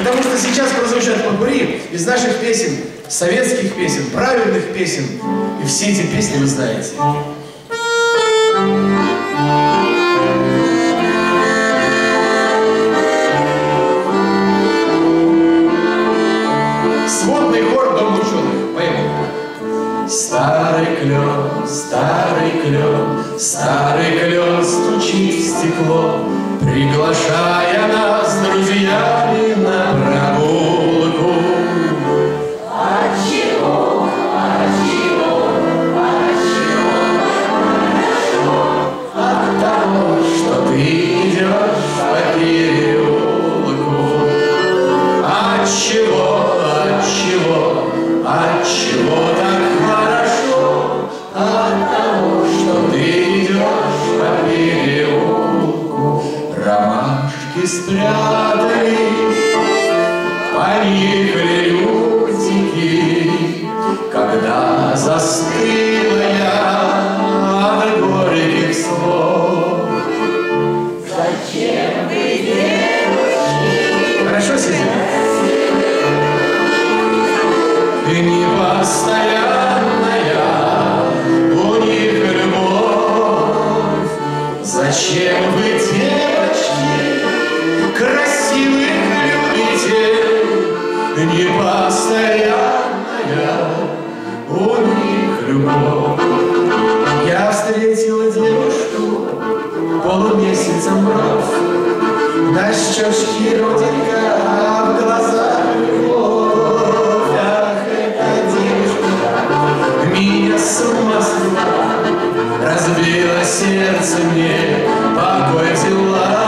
Потому что сейчас прозвучат попури из наших песен, советских песен, правильных песен. И все эти песни вы знаете. Сводный хор Дом ученых. Поехали. Старый клен, старый клен, старый клен Ромашки спрятали, поникли лютики, Когда застыла я от горьких слов. Зачем вы, девушки, Хорошо сидим? Ты не постоянная, любовь. Я встретила девушку полумесяцем бровь, на щечке родинка, а в глазах любовь. Ах, эта девушка меня с ума свела, разбила сердце мне, покой взяла.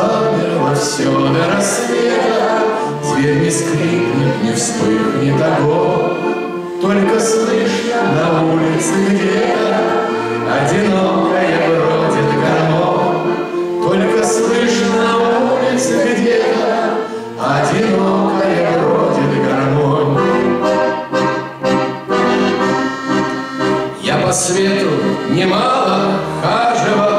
замерло все до рассвета, Дверь не скрипнет, не вспыхнет огонь, Только слышно на улице где-то Одинокая бродит гармон. Только слышно на улице где-то Одинокая бродит гармон. Я по свету немало хаживал,